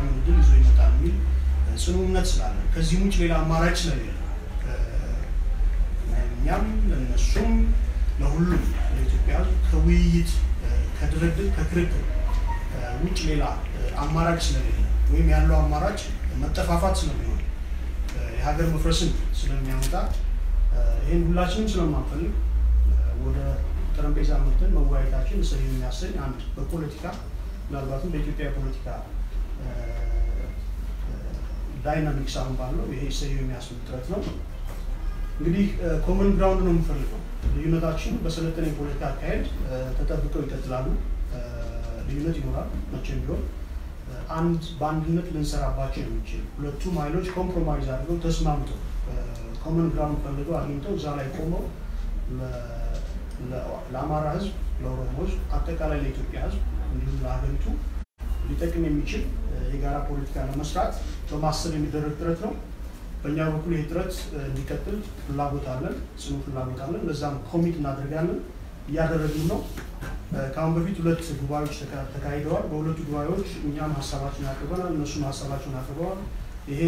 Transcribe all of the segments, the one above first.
ቀዳሚውን ድል ይዞ ይመጣል የሚል ጽኑ እምነት ስላለ ከዚህም ውጭ ሌላ አማራጭ ስለሌለ እኛም ለነሱም ለሁሉም ለኢትዮጵያ ከውይይት ከድርድር ከክርክር ውጭ ሌላ አማራጭ ስለሌለ ወይም ያለው አማራጭ መጠፋፋት ስለሚሆን የሀገር መፍረስን ስለሚያመጣ ይህን ሁላችንም ስለማንፈልግ ወደ ጠረጴዛ መጥተን መወያየታችን ሰው የሚያሰኝ አንድ በፖለቲካ ምናልባትም በኢትዮጵያ የፖለቲካ dynamics አሁን ባለው ይሄ እሰይ የሚያስብል ጥረት ነው። እንግዲህ common ground ነው የምፈልገው። ልዩነታችን በሰለጠነ የፖለቲካ አካሄድ ተጠብቀው ይቀጥላሉ። ልዩነት ይኖራል መቼም ቢሆን አንድ በአንድነት ልንሰራባቸው የሚችል ሁለቱም ኃይሎች compromise አድርገው ተስማምተው common ground ፈልገው አግኝተው እዛ ላይ ቆመው ለአማራ ሕዝብ፣ ለኦሮሞ ሕዝብ፣ አጠቃላይ ለኢትዮጵያ ሕዝብ እንዲሁም ለሀገሪቱ ሊጠቅም የሚችል የጋራ ፖለቲካ ለመስራት በማሰብ የሚደረግ ጥረት ነው። በእኛ በኩል ይህ ጥረት እንዲቀጥል ፍላጎት አለን፣ ጽኑ ፍላጎት አለን። ለዛም commit እናደርጋለን፣ እያደረግን ነው። ከአሁን በፊት ሁለት ጉባኤዎች ተካሂደዋል። በሁለቱ ጉባኤዎች እኛም ሀሳባችን አቅርበናል፣ እነሱም ሀሳባቸውን አቅርበዋል። ይሄ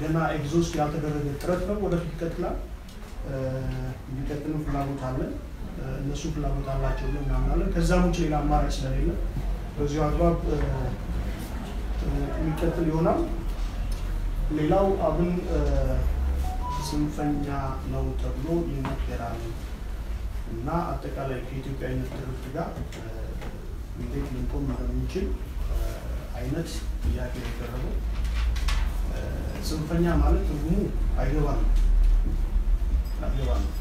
ገና exhaust ያልተደረገ ጥረት ነው። ወደፊት ይቀጥላል። እንዲቀጥልም ፍላጎት አለን። እነሱ ፍላጎት አላቸው እናምናለን። ከዛም ውጭ ሌላ አማራጭ ስለሌለ በዚሁ አግባብ የሚቀጥል ይሆናል። ሌላው አብን ጽንፈኛ ነው ተብሎ ይነገራል እና አጠቃላይ ከኢትዮጵያዊነት ትርክት ጋር እንዴት ልንቆም እንደምንችል አይነት ጥያቄ የቀረበው ጽንፈኛ ማለት ትርጉሙ አይገባንም አይገባንም።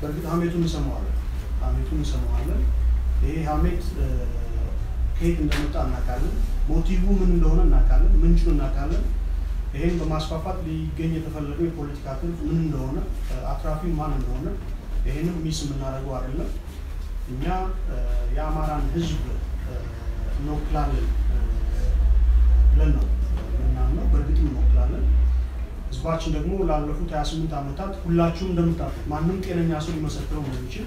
በእርግጥ ሀሜቱን እንሰማዋለን ሀሜቱን እንሰማዋለን። ይሄ ሀሜት ከየት እንደመጣ እናውቃለን። motive ምን እንደሆነ እናውቃለን። ምንጩን እናውቃለን። ይሄን በማስፋፋት ሊገኝ የተፈለገው የፖለቲካ ትርፍ ምን እንደሆነ አትራፊ ማን እንደሆነ ይሄንም miss የምናደርገው አይደለም። እኛ የአማራን ሕዝብ እንወክላለን ብለን ነው የምናምነው። በእርግጥም እንወክላለን። ሕዝባችን ደግሞ ላለፉት 28 ዓመታት ሁላችሁም እንደምታውቁት ማንም ጤነኛ ሰው ሊመሰክረው እንደሚችል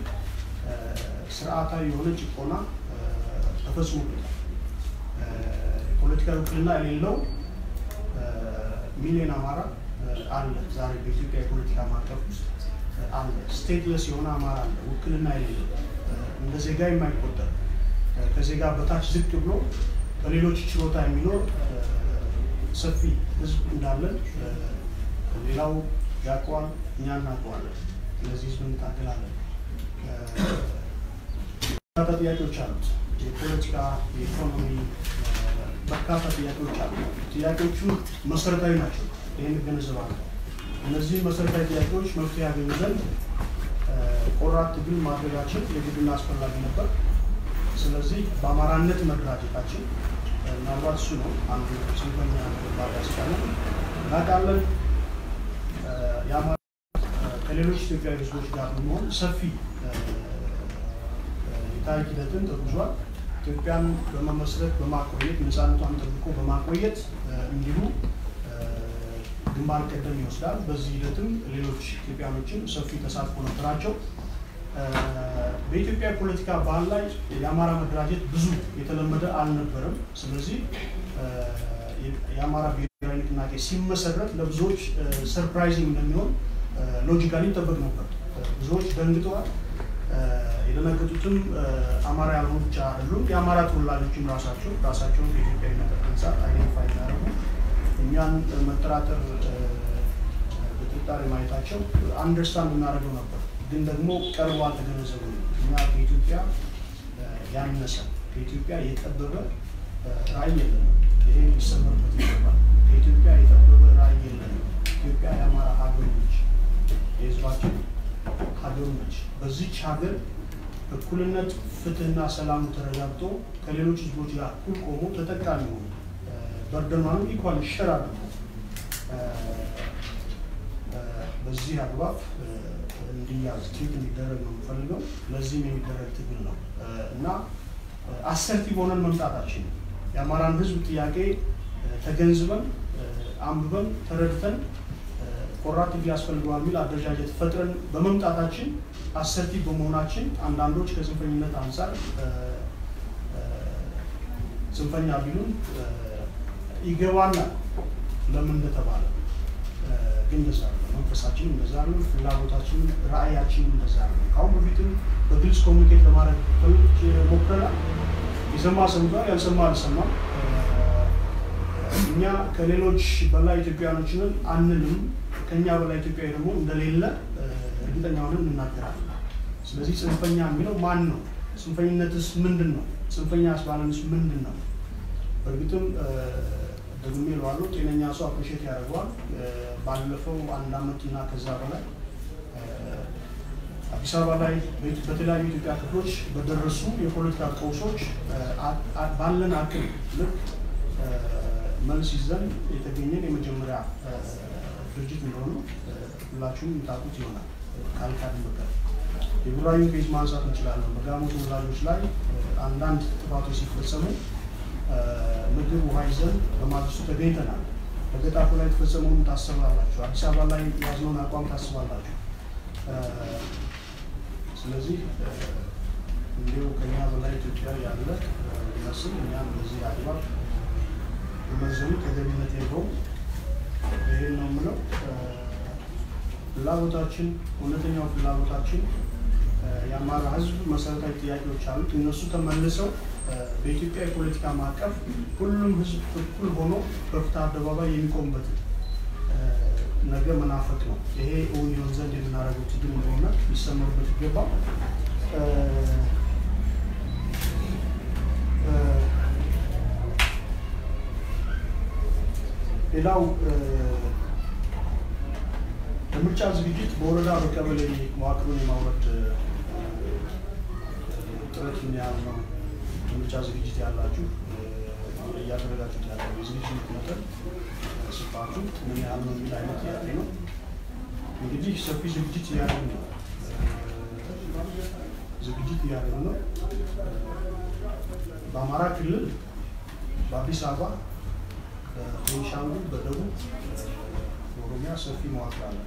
ስርዓታዊ የሆነ ጭቆና ተፈጽሞበታል። የፖለቲካ ውክልና የሌለው ሚሊዮን አማራ አለ። ዛሬ በኢትዮጵያ የፖለቲካ ማዕቀፍ ውስጥ አለ። ስቴትለስ የሆነ አማራ አለ፣ ውክልና የሌለው እንደ ዜጋ የማይቆጠር ከዜጋ በታች ዝቅ ብሎ በሌሎች ችሎታ የሚኖር ሰፊ ህዝብ እንዳለን ሌላው ያውቀዋል፣ እኛ እናውቀዋለን። ስለዚህ ህዝብ እንታገላለን። ጥያቄዎች አሉት። የፖለቲካ፣ የኢኮኖሚ በርካታ ጥያቄዎች አሉ። ጥያቄዎቹ መሰረታዊ ናቸው። ይህን እገነዘባለሁ። እነዚህ መሰረታዊ ጥያቄዎች መፍትሄ ያገኙ ዘንድ ቆራጥ ትግል ማድረጋችን የግድና አስፈላጊ ነበር። ስለዚህ በአማራነት መደራጀታችን ምናልባት እሱ ነው አንዱ ጽንፈኛ መግባት ያስቻለ እናውቃለን። የአማራ ከሌሎች ኢትዮጵያዊ ህዝቦች ጋር በመሆን ሰፊ የታሪክ ሂደትን ተጉዟል። ኢትዮጵያን በመመስረት በማቆየት ነፃነቷን ጠብቆ በማቆየት እንዲሁ ግንባር ቀደም ይወስዳል። በዚህ ሂደትም ሌሎች ኢትዮጵያኖችን ሰፊ ተሳትፎ ነበራቸው። በኢትዮጵያ ፖለቲካ ባህል ላይ የአማራ መደራጀት ብዙ የተለመደ አልነበረም። ስለዚህ የአማራ ብሔራዊ ንቅናቄ ሲመሰረት ለብዙዎች surprising እንደሚሆን logically ይጠበቅ ነበር። ብዙዎች ደንግጠዋል። የደነገጡትም አማራ ያልሆኑ ብቻ አይደሉም። የአማራ ተወላጆችም ራሳቸው ራሳቸውን ከኢትዮጵያዊነት አንጻር identify ያደረጉ እኛን መጠራጠር በጥርጣሬ ማየታቸው አንደርስታንድ እናደርገው ነበር። ግን ደግሞ ቀርቦ አልተገነዘቡም። እኛ ከኢትዮጵያ ያነሰ ከኢትዮጵያ የጠበበ ራዕይ የለንም። ይሄ ሊሰመርበት ይገባል። ከኢትዮጵያ የጠበበ ራዕይ የለንም። ኢትዮጵያ የአማራ ሀገር ነች፣ የህዝባችን ሀገሩ ነች። በዚች ሀገር እኩልነት፣ ፍትህና ሰላሙ ተረጋግጦ ከሌሎች ህዝቦች ጋር እኩል ቆሞ ተጠቃሚ ሆኑ burden ኗንም equal share አድርጎ በዚህ አግባብ እንዲያዝ treat እንዲደረግ ነው የምፈልገው። ለዚህም የሚደረግ ትግል ነው እና assertive ሆነን መምጣታችን የአማራን ህዝብ ጥያቄ ተገንዝበን አንብበን ተረድተን ቆራጥ ያስፈልገዋል የሚል አደረጃጀት ፈጥረን በመምጣታችን አሰርቲቭ በመሆናችን አንዳንዶች ከጽንፈኝነት አንጻር ጽንፈኛ ቢሉን ይገባናል ለምን እንደተባለ ግን እንደዛ ነው። መንፈሳችንም እንደዛ ነው። ፍላጎታችንም ራእያችንም እንደዛ ነው። ከአሁን በፊትም በግልጽ ኮሚኒኬት ለማድረግ ሞክረናል። የሰማ ሰምቷል፣ ያልሰማ አልሰማም። እኛ ከሌሎች በላይ ኢትዮጵያኖችንን አንልም። ከኛ በላይ ኢትዮጵያዊ ደግሞ እንደሌለ እርግጠኛ ሆነን እንናገራለን። ስለዚህ ጽንፈኛ የሚለው ማን ነው? ጽንፈኝነትስ ምንድን ነው? ጽንፈኛ አስባለንስ ምንድን ነው? በእርግጥም ደግሜ እለዋለሁ፣ ጤነኛ ሰው አፕሪሼት ያደርገዋል። ባለፈው አንድ አመት እና ከዛ በላይ አዲስ አበባ ላይ በተለያዩ ኢትዮጵያ ክፍሎች በደረሱ የፖለቲካ ቀውሶች ባለን አቅም ልክ መልስ ይዘን የተገኘን የመጀመሪያ ድርጅት እንደሆኑ ሁላችሁም የምታውቁት ይሆናል። ካልካድን በቀር የቡራዩን ኬዝ ማንሳት እንችላለን። በጋሞ ተወላጆች ላይ አንዳንድ ጥፋቶች ሲፈጸሙ ምግብ ውሃ ይዘን በማግስቱ ተገኝተናል። በገጣፎ ላይ የተፈጸመውን ታስባላችሁ። አዲስ አበባ ላይ ያዝነውን አቋም ታስባላችሁ። ስለዚህ እንዲሁ ከኛ በላይ ኢትዮጵያ ያለ ይመስል እኛም በዚህ አግባብ መመዘኑ ተገቢነት የለውም። ይህን ነው የምለው። ፍላጎታችን እውነተኛው ፍላጎታችን የአማራ ሕዝብ መሰረታዊ ጥያቄዎች አሉት። እነሱ ተመልሰው በኢትዮጵያ የፖለቲካ ማዕቀፍ ሁሉም ሕዝብ እኩል ሆኖ በፍትህ አደባባይ የሚቆምበት ነገ መናፈቅ ነው። ይሄ እውን ይሆን ዘንድ የምናደርገው ትግል እንደሆነ ሊሰመርበት ይገባል። ሌላው ለምርጫ ዝግጅት በወረዳ በቀበሌ መዋቅሩን የማውረድ ጥረት ምን ያህል ነው? ለምርጫ ዝግጅት ያላችሁ እያደረጋችሁት ያለው የዝግጅት መጠን ስፋቱ ምን ያህል ነው የሚል አይነት ጥያቄ ነው። እንግዲህ ሰፊ ዝግጅት እያደረግን ነው። ዝግጅት እያደረግን ነው። በአማራ ክልል፣ በአዲስ አበባ፣ በቤንሻንጉል፣ በደቡብ፣ በኦሮሚያ ሰፊ መዋቅር አለ።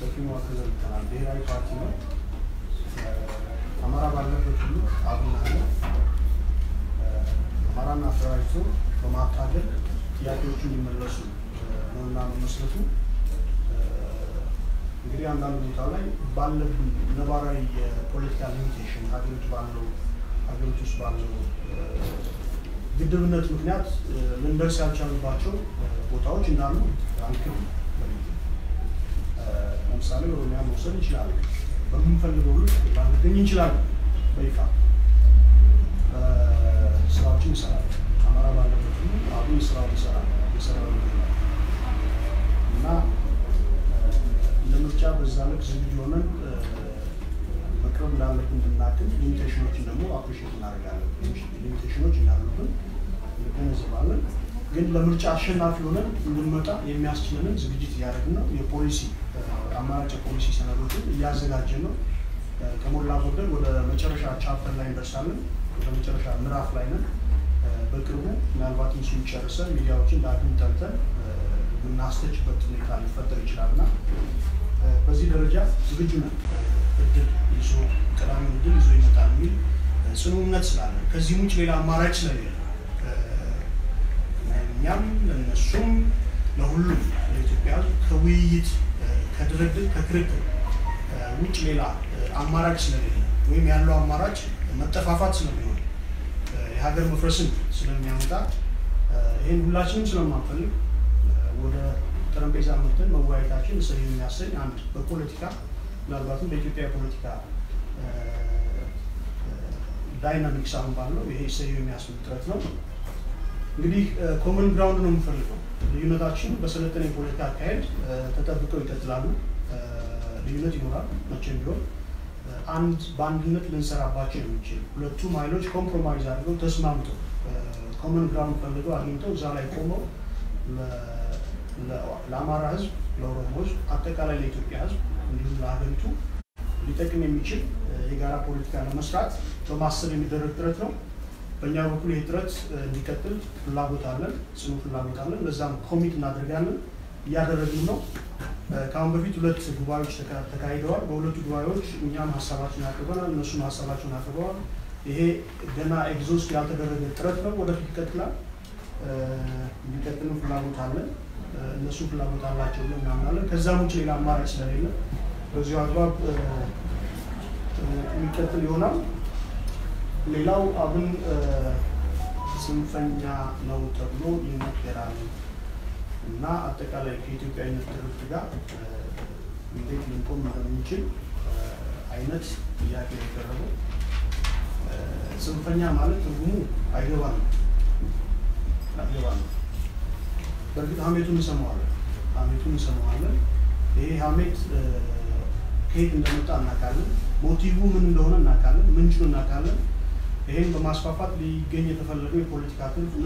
ሰፊ መዋቅር ዘርግተናል። ብሔራዊ ፓርቲ ነው። አማራ ባለበት ሁሉ አብን አለ። አማራን አደራጅቶ በማታገል ጥያቄዎቹ እንዲመለሱ ነውና መመስረቱ እንግዲህ አንዳንድ ቦታ ላይ ባለብን ነባራዊ የፖለቲካ ሊሚቴሽን ሀገሪቱ ባለው ሀገሪቱ ውስጥ ባለው ግድብነት ምክንያት ልንደርስ ያልቻልባቸው ቦታዎች እንዳሉ አንክም። ለምሳሌ ኦሮሚያ መውሰድ እንችላለን። በምንፈልገው ልክ ላንገኝ እንችላለን። በይፋ ስራዎችን ይሰራል። አማራ ባለበት አብን ስራውን ይሰራል ይሰራል እና ለምርጫ በዛ ልክ ዝግጁ ሆነን መቅረብ እንዳለብን እንድናቅም limitation ኦችን ደግሞ appreciate እናደርጋለን። limitation ኦች እንዳሉብን እንገነዘባለን። ግን ለምርጫ አሸናፊ ሆነን እንድንመጣ የሚያስችለንን ዝግጅት እያደረግን ነው። የፖሊሲ አማራጭ የፖሊሲ ሰነዶችን እያዘጋጀን ነው። ከሞላ ጎደል ወደ መጨረሻ chapter ላይ እንደርሳለን። ወደ መጨረሻ ምዕራፍ ላይ ነን። በቅርቡ ምናልባትም እሱን ጨርሰን ሚዲያዎችን ዳግም ጠርተን የምናስተችበት ሁኔታ ሊፈጠር ይችላል በዚህ ደረጃ ዝግጁ ነን። እድል ይዞ ቀዳሚ እድል ይዞ ይመጣል የሚል ጽኑ እምነት ስላለን ከዚህም ውጭ ሌላ አማራጭ ስለሌለ እኛም ለእነሱም ለሁሉም ለኢትዮጵያ ከውይይት ከድርድር ከክርክር ውጭ ሌላ አማራጭ ስለሌለ ወይም ያለው አማራጭ መጠፋፋት ስለሚሆን የሀገር መፍረስን ስለሚያመጣ ይህን ሁላችንም ስለማንፈልግ ወደ ጠረጴዛ መጥተን መወያየታችን እሰይ የሚያሰኝ አንድ በፖለቲካ ምናልባትም በኢትዮጵያ የፖለቲካ dynamics አሁን ባለው ይሄ እሰይ የሚያስብል ጥረት ነው። እንግዲህ common ground ነው የምፈልገው። ልዩነታችን በሰለጠነ የፖለቲካ አካሄድ ተጠብቀው ይቀጥላሉ። ልዩነት ይኖራል መቼም ቢሆን አንድ በአንድነት ልንሰራባቸው የሚችል ሁለቱም ኃይሎች compromise አድርገው ተስማምተው common ground ፈልገው አግኝተው እዛ ላይ ቆመው ለአማራ ሕዝብ፣ ለኦሮሞ ሕዝብ፣ አጠቃላይ ለኢትዮጵያ ሕዝብ እንዲሁም ለሀገሪቱ ሊጠቅም የሚችል የጋራ ፖለቲካ ለመስራት በማሰብ የሚደረግ ጥረት ነው። በእኛ በኩል ይህ ጥረት እንዲቀጥል ፍላጎት አለን፣ ጽኑ ፍላጎት አለን። ለዛም commit እናደርጋለን፣ እያደረግን ነው። ከአሁን በፊት ሁለት ጉባኤዎች ተካሂደዋል። በሁለቱ ጉባኤዎች እኛም ሀሳባችን አቅርበናል፣ እነሱም ሀሳባቸውን አቅርበዋል። ይሄ ገና ኤግዞስት ያልተደረገ ጥረት ነው፣ ወደፊት ይቀጥላል። እንዲቀጥልም ፍላጎት አለን። እነሱ ፍላጎት አላቸው ብለን እናምናለን። ከዛም ውጭ ሌላ አማራጭ ስለሌለ በዚሁ አግባብ የሚቀጥል ይሆናል። ሌላው አብን ጽንፈኛ ነው ተብሎ ይነገራል እና አጠቃላይ ከኢትዮጵያዊነት ትርክት ጋር እንዴት ልንቆም እንደምንችል አይነት ጥያቄ የቀረበው ጽንፈኛ ማለት ትርጉሙ አይገባንም አይገባንም። በእርግጥ ሀሜቱን እንሰማዋለን ሀሜቱን እንሰማዋለን። ይሄ ሀሜት ከየት እንደመጣ እናውቃለን። ሞቲቭ ምን እንደሆነ እናውቃለን። ምንጩን እናውቃለን። ይሄን በማስፋፋት ሊገኝ የተፈለገው የፖለቲካ ትርፍ